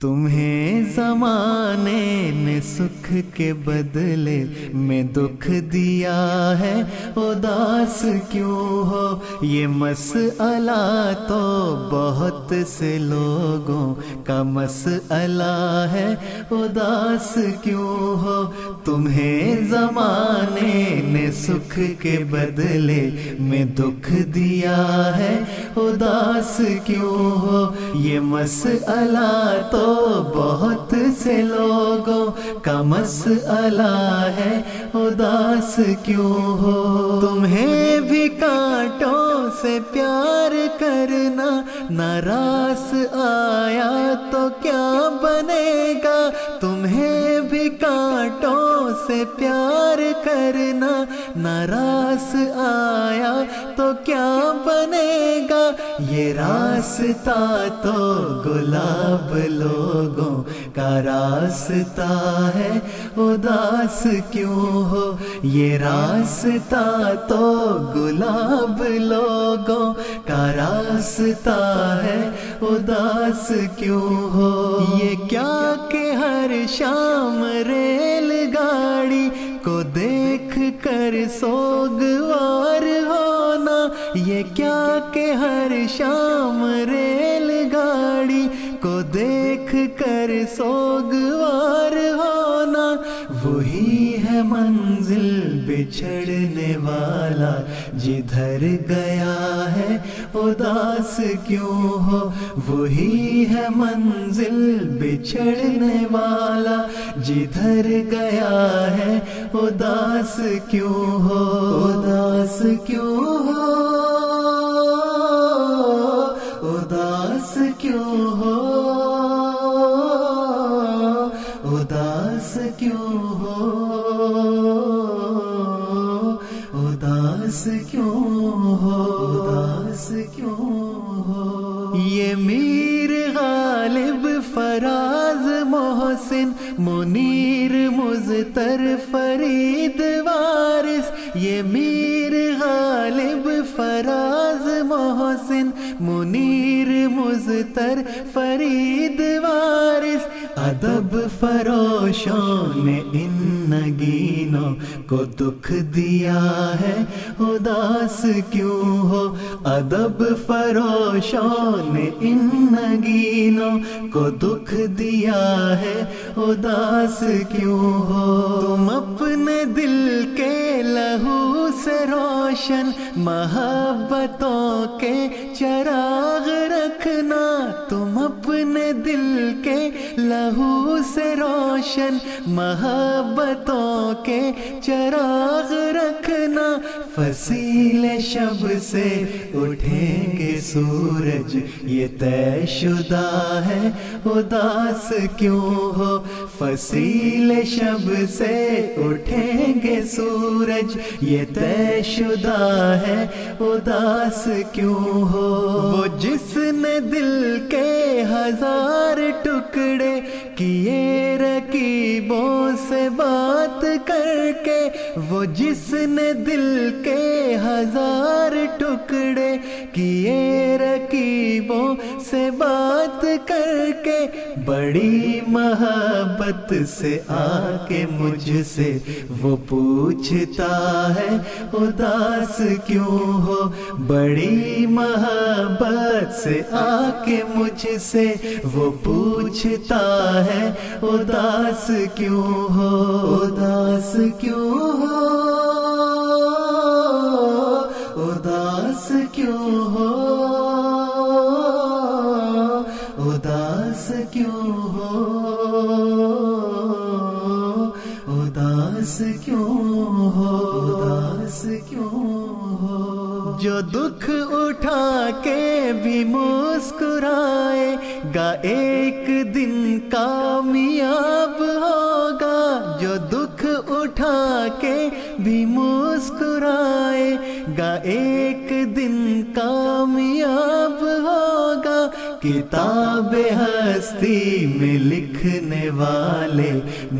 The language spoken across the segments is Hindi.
तुम्हें जमाने ने सुख के बदले में दुख दिया है। उदास क्यों हो ये मसला तो बहुत से लोगों का मसला है। उदास क्यों हो? तुम्हें जमाने ने सुख के बदले में दुख दिया है। उदास क्यों हो? ये मसला तो बहुत से लोगों का मसला है। उदास क्यों हो? तुम्हें भी कांटों से प्यार करना नाराज़ आया तो क्या बनेगा? तुम्हें भी कांटों से प्यार करना नाराज़ आया तो क्या बनेगा? ये रास्ता तो गुलाब लोगों का रास्ता है। उदास क्यों हो? ये रास्ता तो गुलाब लोगों का रास्ता है, उदास क्यों हो? ये क्या के हर शाम रेलगाड़ी को देख कर सोगवार होना? ये क्या के हर शाम रेलगाड़ी को देख कर सोगवार होना? वही है मंजिल बिछड़ने वाला जिधर गया है, उदास क्यों हो? वही है मंजिल बिछड़ने वाला जिधर गया है, उदास क्यों हो? उदास क्यों हो? उदास क्यों हो? उदास क्यों हो? ये मीर गालिब फराज मोहसिन मुनीर मुजतर फरीद वारिस। ये मीर गालिब फराज मोहसिन मुनीर मुजतर फरीद वारिस। अदब फरोशों ने इन नगीनों को दुख दिया है। उदास क्यों हो? अदब फरोशों ने इन नगीनों को दुख दिया है। उदास क्यों हो? तुम अपने दिल के लहू से रोशन, मोहब्बतों के चराग रखना। तुम अपने दिल के लहू से रोशन मोहब्बतों के चराग रखना फसील शब से उठेंगे सूरज। ये तयशुदा है, उदास क्यों हो? फसीले शब से उठेंगे सूरज। ये तयशुदा है, उदास क्यों हो? वो जिसने दिल के हज़ार टुकड़े किए रकीबों से बात करके वो जिसने दिल के हज़ार टुकड़े बड़ी मोहब्बत से आके मुझसे वो पूछता है, उदास क्यों हो? बड़ी मोहब्बत से आके मुझसे वो पूछता है, उदास क्यों हो? उदास क्यों हो? उदास क्यों हो? उदास क्यों हो? उदास क्यों हो? जो दुख उठा के भी मुस्कुराएगा एक दिन कामयाब होगा। जो दुख उठा के भी मुस्कुराएगा एक दिन किताब हस्ती में लिखने वाले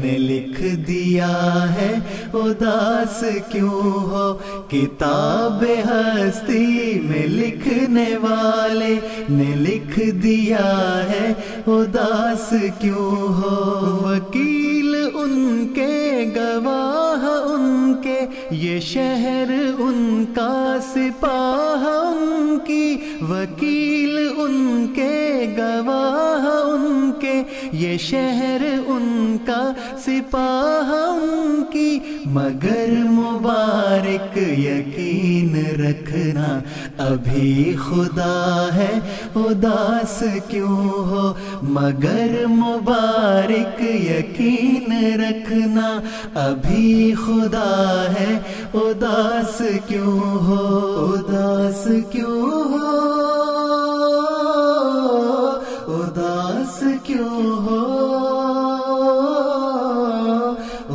ने लिख दिया है, उदास क्यों हो? किताब हस्ती में लिखने वाले ने लिख दिया है, उदास क्यों हो? वकील उनके, गवाह उनके, ये शहर उनका सिपाह उनकी, वकील उनके गवाह, उनके, ये शहर उनका सिपाह, उनकी, मगर मुबारक यकीन रखना, अभी खुदा है, उदास क्यों हो? मगर मुबारक यकीन रखना, अभी खुदा है, उदास क्यों हो? उदास क्यों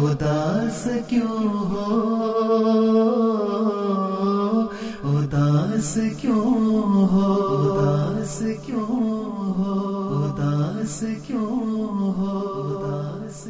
उदास क्यों हो? उदास क्यों हो? उदास क्यों हो? उदास क्यों हो? उदास